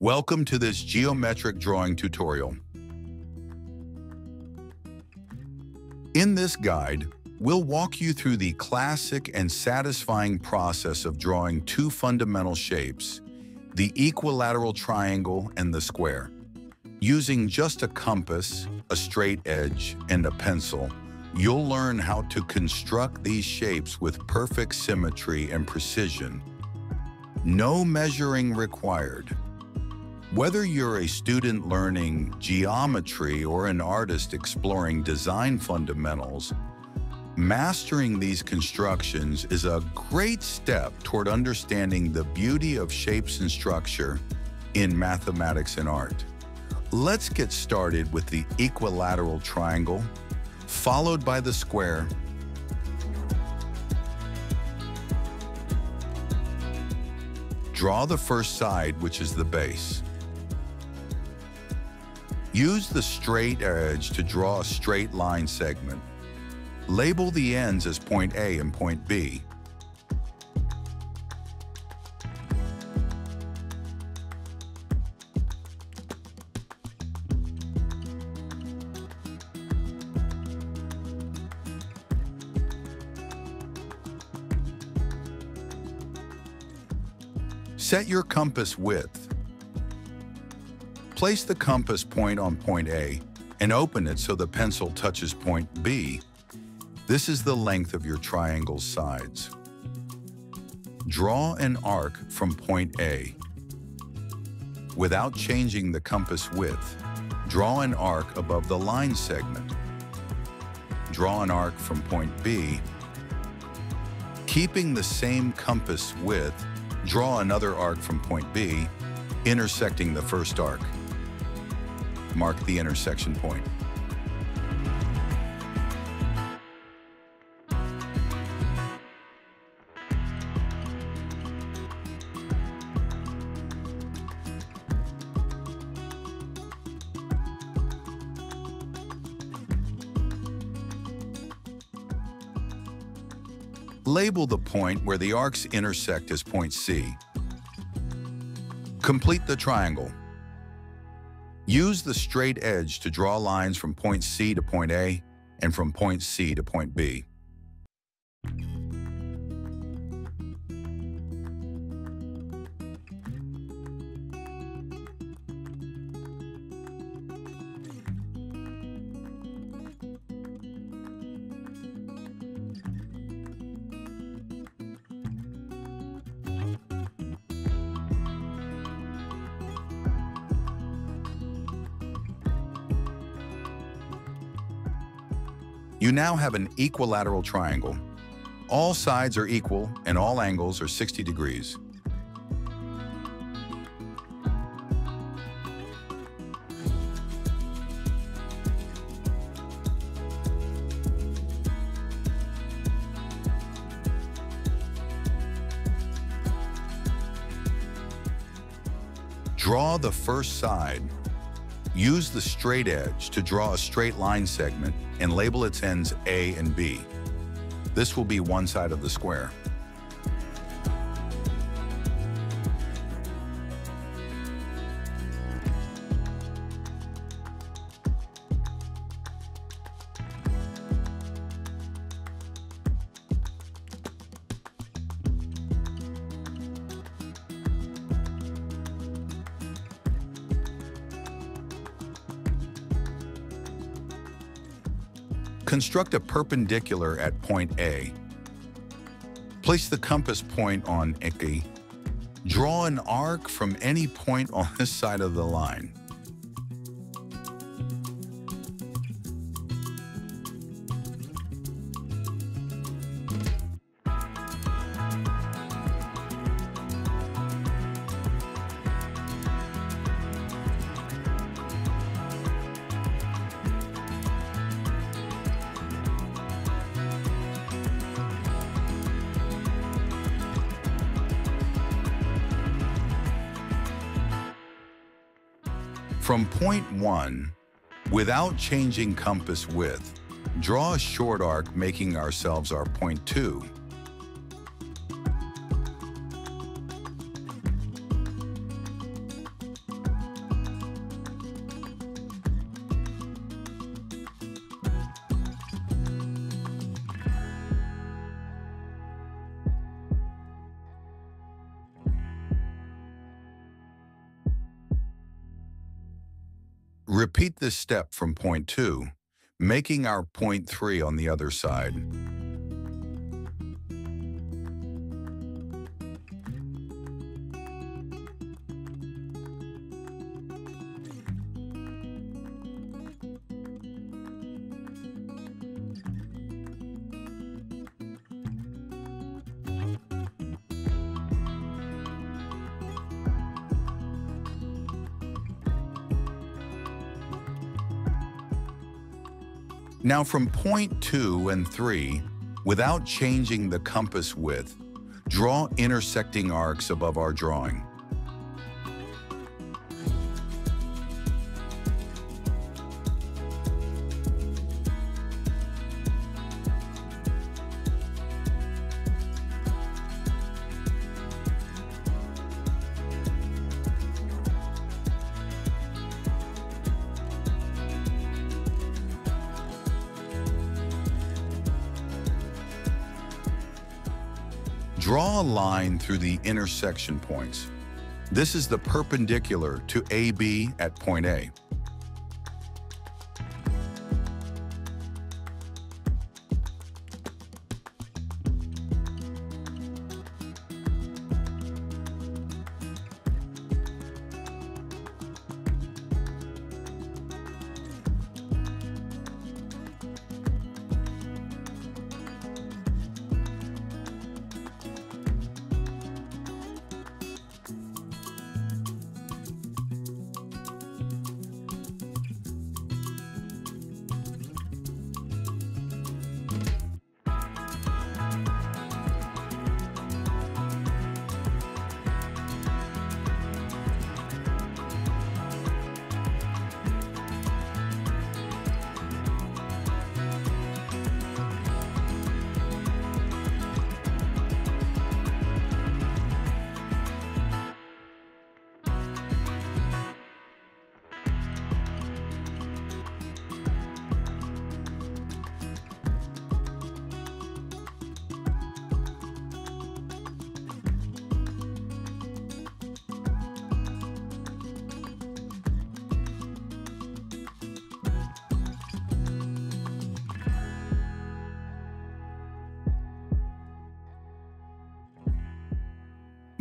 Welcome to this geometric drawing tutorial. In this guide, we'll walk you through the classic and satisfying process of drawing two fundamental shapes, the equilateral triangle and the square. Using just a compass, a straight edge, and a pencil, you'll learn how to construct these shapes with perfect symmetry and precision. No measuring required. Whether you're a student learning geometry or an artist exploring design fundamentals, mastering these constructions is a great step toward understanding the beauty of shapes and structure in mathematics and art. Let's get started with the equilateral triangle, followed by the square, Draw the first side, which is the base. Use the straight edge to draw a straight line segment. Label the ends as point A and point B. Set your compass width. Place the compass point on point A and open it so the pencil touches point B. This is the length of your triangle's sides. Draw an arc from point A. Without changing the compass width, draw an arc above the line segment. Draw an arc from point B. Keeping the same compass width, draw another arc from point B, intersecting the first arc mark the intersection point. Label the point where the arcs intersect as point C. Complete the triangle. Use the straight edge to draw lines from point C to point A and from point C to point B. You now have an equilateral triangle. All sides are equal and all angles are 60 degrees. Draw the first side Use the straight edge to draw a straight line segment and label its ends A and B. This will be one side of the square. Construct a perpendicular at point A. Place the compass point on Iki. Draw an arc from any point on this side of the line. From point one, without changing compass width, draw a short arc making ourselves our point two. Repeat this step from point 2, making our point 3 on the other side. Now from point 2 and 3, without changing the compass width, draw intersecting arcs above our drawing. Draw a line through the intersection points. This is the perpendicular to AB at point A.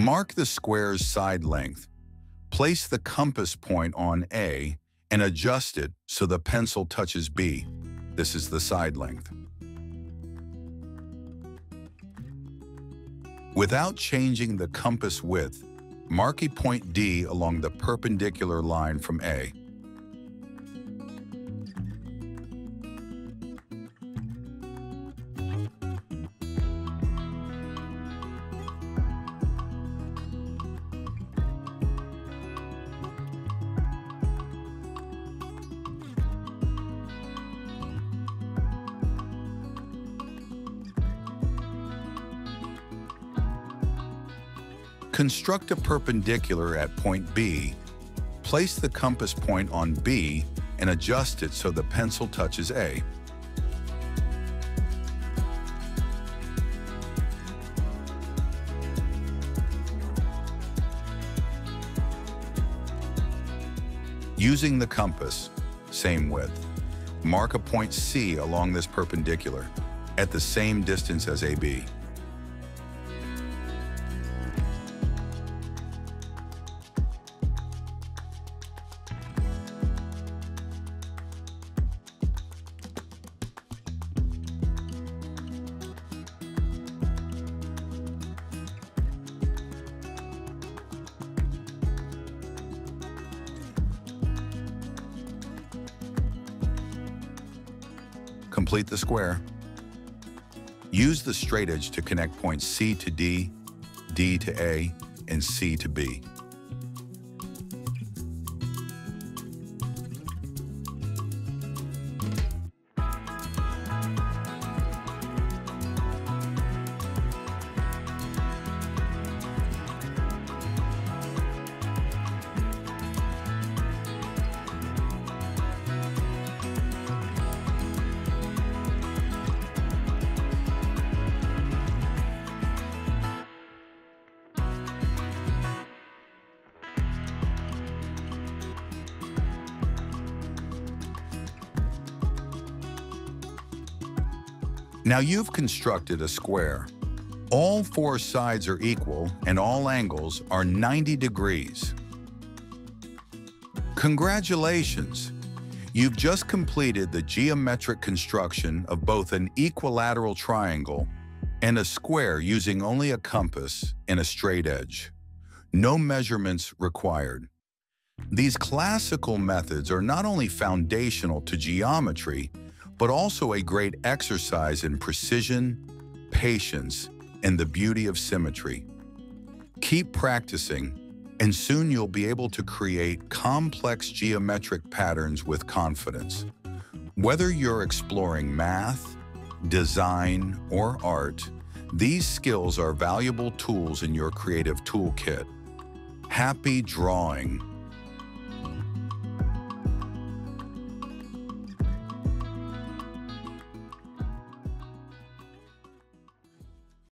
Mark the square's side length. Place the compass point on A and adjust it so the pencil touches B. This is the side length. Without changing the compass width, mark a point D along the perpendicular line from A. Construct a perpendicular at point B, place the compass point on B, and adjust it so the pencil touches A. Using the compass, same width, mark a point C along this perpendicular at the same distance as AB. Complete the square. Use the straightedge to connect points C to D, D to A, and C to B. Now you've constructed a square. All four sides are equal and all angles are 90 degrees. Congratulations! You've just completed the geometric construction of both an equilateral triangle and a square using only a compass and a straight edge. No measurements required. These classical methods are not only foundational to geometry, but also a great exercise in precision, patience, and the beauty of symmetry. Keep practicing, and soon you'll be able to create complex geometric patterns with confidence. Whether you're exploring math, design, or art, these skills are valuable tools in your creative toolkit. Happy drawing!